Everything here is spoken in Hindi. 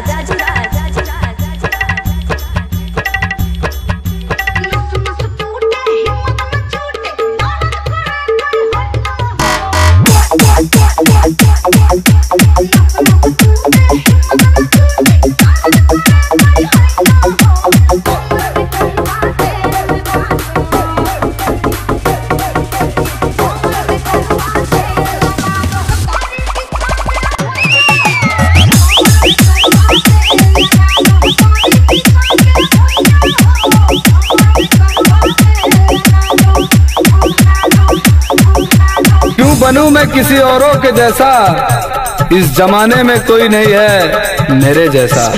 家家。बनूं मैं किसी औरों के जैसा। इस जमाने में कोई नहीं है मेरे जैसा।